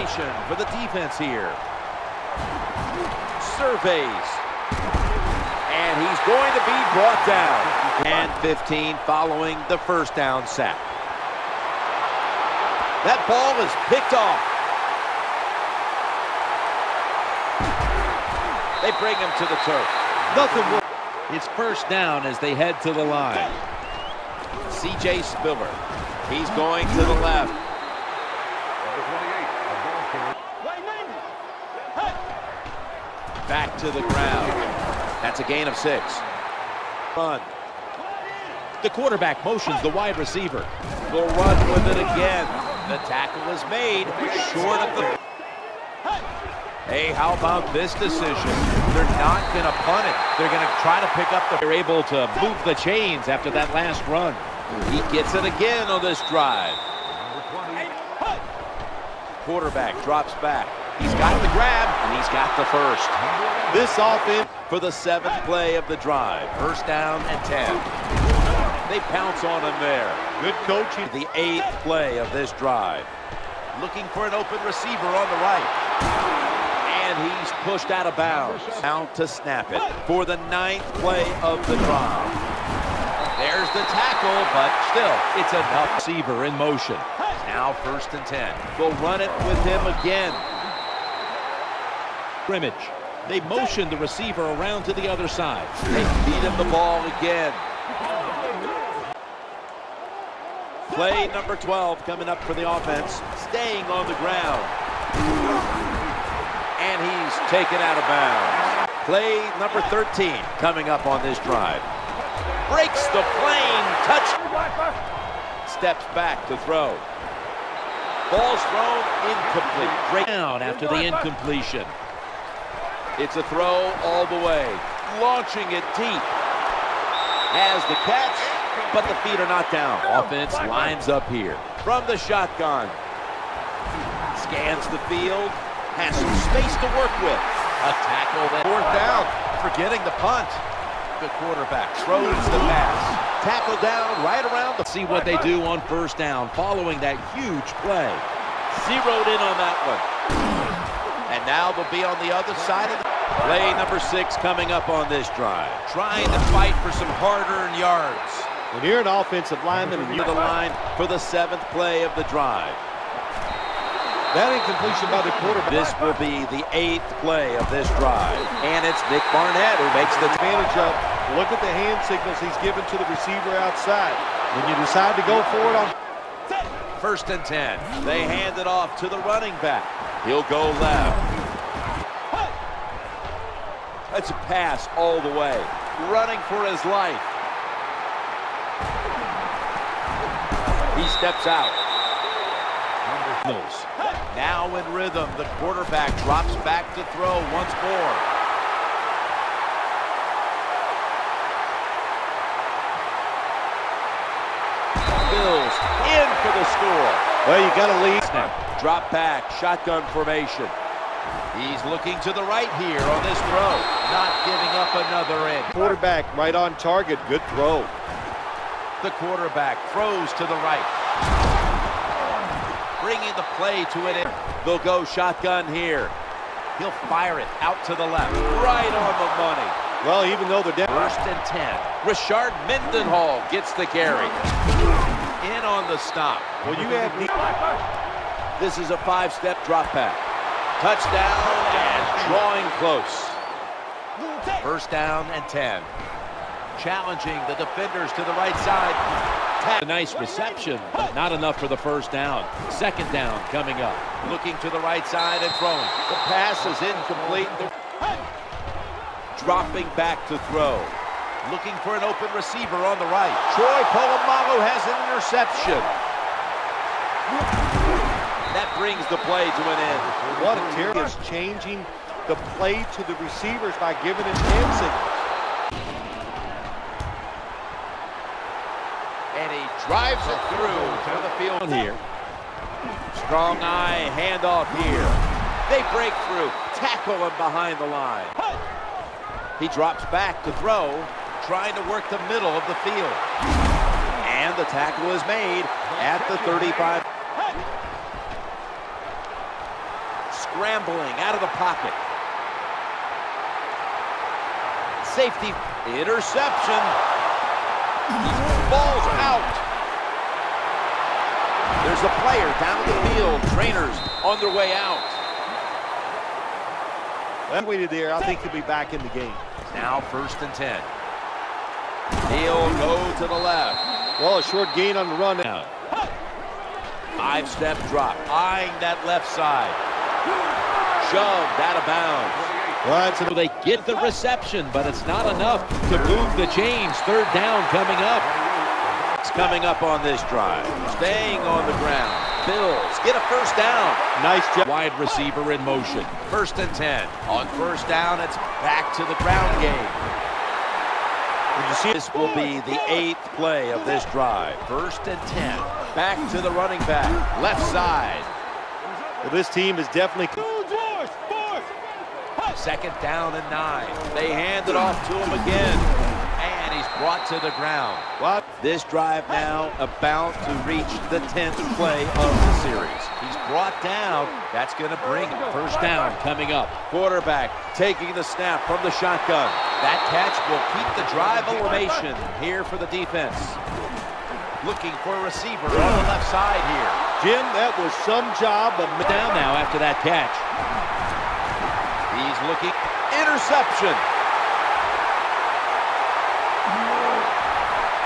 Formation for the defense here. Surveys. And he's going to be brought down. And 15 following the first down sack. That ball is picked off. They bring him to the turf. Nothing. It's first down as they head to the line. C.J. Spiller. He's going to the left. Back to the ground. That's a gain of six. Run. The quarterback motions the wide receiver. Will run with it again. The tackle is made short of the... Hey, how about this decision? They're not going to punt it. They're going to try to pick up the... They're able to move the chains after that last run. He gets it again on this drive. Quarterback drops back. He's got the grab, and he's got the first. This offense for the seventh play of the drive. First down and 10. They pounce on him there. Good coaching. The eighth play of this drive. Looking for an open receiver on the right. And he's pushed out of bounds. Now to snap it for the ninth play of the drive. There's the tackle, but still, it's enough. Receiver in motion. Now first and 10. We'll run it with him again. Scrimmage. They motion the receiver around to the other side. They feed him the ball again. Play number 12 coming up for the offense. Staying on the ground. And he's taken out of bounds. Play number 13 coming up on this drive. Breaks the plane. Touch. Steps back to throw. Ball's thrown incomplete. Break down after the incompletion. It's a throw all the way. Launching it deep. Has the catch, but the feet are not down. Offense lines up here. From the shotgun. Scans the field. Has some space to work with. A tackle that fourth down. Forgetting the punt. The quarterback throws the pass. Tackle down right around the... See what they do on first down following that huge play. Zeroed in on that one. And now they'll be on the other side of the... Play number six coming up on this drive. Trying to fight for some hard-earned yards. When you're an offensive lineman and you the line for the seventh play of the drive. That incompletion by the quarterback. This will be the eighth play of this drive. And it's Nick Barnett who makes the advantage of. Look at the hand signals he's given to the receiver outside. When you decide to go for it on first and 10. They hand it off to the running back. He'll go left. That's a pass all the way. Running for his life. He steps out. Now in rhythm, the quarterback drops back to throw once more. Bills in for the score. Well, you got to lead. Snap. Drop back, shotgun formation. He's looking to the right here on this throw. Not giving up another in. Quarterback right on target. Good throw. The quarterback throws to the right. Bringing the play to an end. They'll go shotgun here. He'll fire it out to the left. Right on the money. Well, even though they're down. First and 10. Rashard Mendenhall gets the carry. In on the stop. Will you have... This is a five-step drop back. Touchdown and drawing close. First down and 10. Challenging the defenders to the right side. A nice reception, but not enough for the first down. Second down coming up. Looking to the right side and throwing. The pass is incomplete. Dropping back to throw. Looking for an open receiver on the right. Troy Polamalu has an interception. That brings the play to an end. What a terrible is changing the play to the receivers by giving it hand signals. And he drives it through to the field here. Strong I handoff here. They break through, tackle him behind the line. He drops back to throw, trying to work the middle of the field. And the tackle is made at the 35. Scrambling out of the pocket. Safety interception. Ball's out. There's a player down the field. Trainers on their way out. That waited there. I think he'll be back in the game. Now first and 10. He'll go to the left. Well, a short gain on the run. Now. Five step drop. Eyeing that left side. Shoved out of bounds. Well, So they get the reception, but it's not enough to move the chains. Third down coming up. It's coming up on this drive. Staying on the ground. Bills get a first down. nice job. Wide receiver in motion. First and 10. On first down, it's back to the ground game. Did you see This will be the eighth play of this drive. First and 10. Back to the running back. Left side. Well, this team is definitely. Second down and nine. They hand it off to him again. And he's brought to the ground. What? This drive now about to reach the 10th play of the series. He's brought down. That's going to bring him. First down coming up. Quarterback taking the snap from the shotgun. That catch will keep the drive formation here for the defense. Looking for a receiver on the left side here. Jim, that was some job, but Down now after that catch. He's looking. Interception.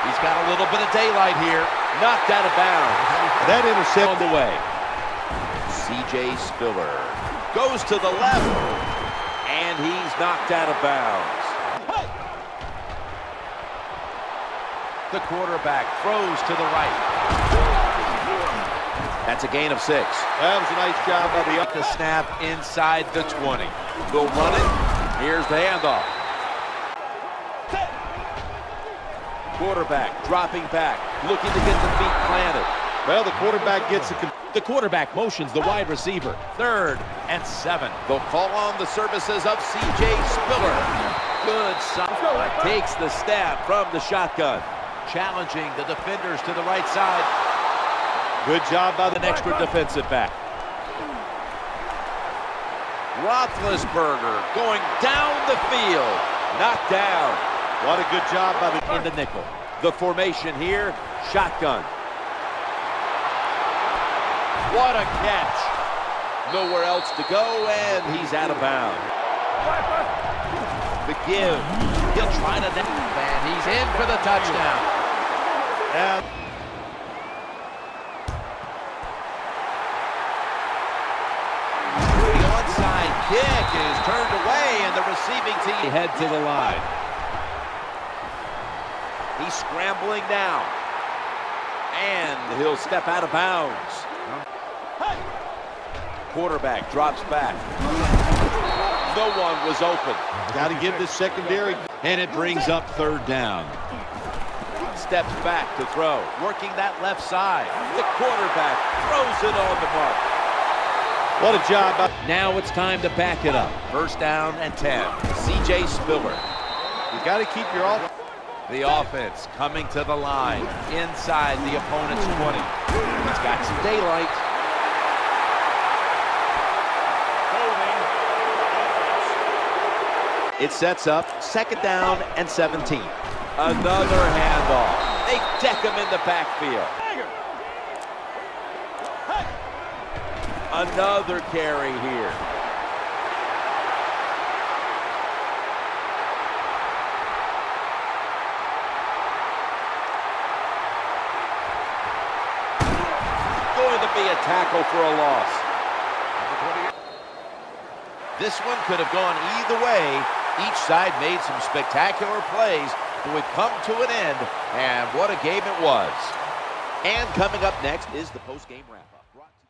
He's got a little bit of daylight here. Knocked out of bounds. that interception. on the way. C.J. Spiller goes to the left, and he's knocked out of bounds. The quarterback throws to the right. That's a gain of six. That was a nice job by the. up The snap inside the 20. They'll run it. Here's the handoff. Quarterback dropping back, looking to get the feet planted. Well, the quarterback gets the. The quarterback motions the wide receiver. Third and seven. They'll call on the services of C.J. Spiller. Good side. Takes the stab from the shotgun. Challenging the defenders to the right side. Good job by the. An extra defensive back. Roethlisberger going down the field. Knocked down What a good job by the. in the nickel. The formation here, shotgun. What a catch. Nowhere else to go, and he's out of bounds. The give. He'll try to net, and he's in for the touchdown. And The onside kick is turned away, and the receiving team head to the line. He's scrambling now. And he'll step out of bounds. Quarterback drops back. No one was open. got to give this secondary. And it brings up third down. Steps back to throw. Working that left side. The quarterback throws it on the mark. What a job. Now it's time to back it up. First down and 10. C.J. Spiller. You got to keep your off. The offense coming to the line inside the opponent's 20. He's got some daylight. It sets up second down and 17. Another handoff. They deck him in the backfield. Another carry here. Going to be a tackle for a loss. This one could have gone either way. Each side made some spectacular plays, but we've come to an end, and what a game it was. And coming up next is the post-game wrap.